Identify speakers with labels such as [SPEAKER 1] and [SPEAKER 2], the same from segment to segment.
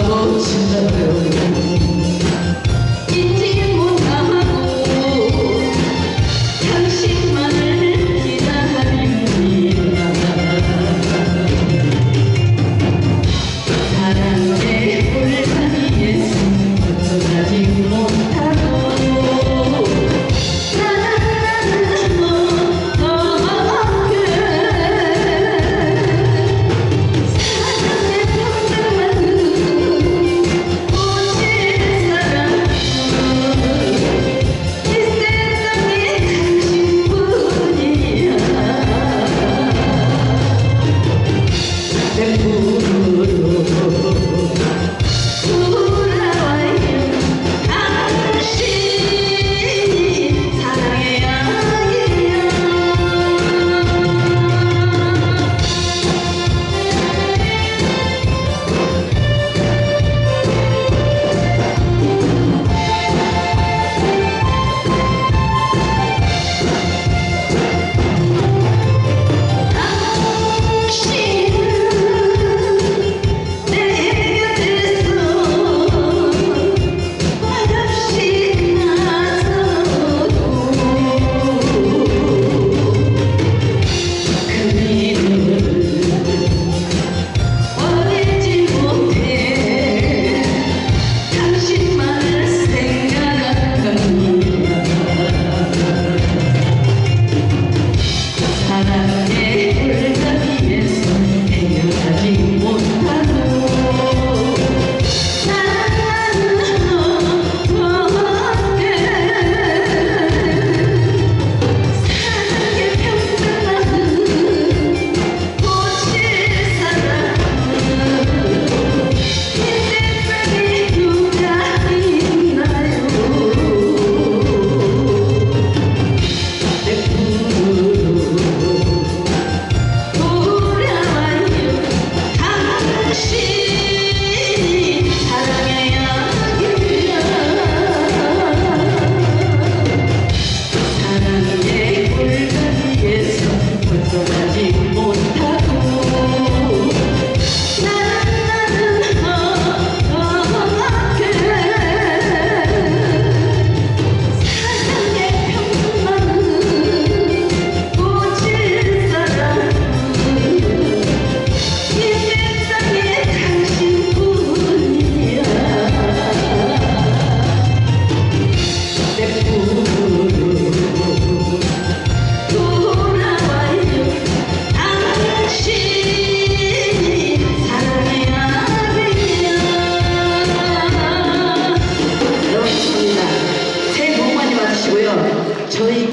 [SPEAKER 1] uma gotita pelo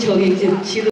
[SPEAKER 1] 我给你记七个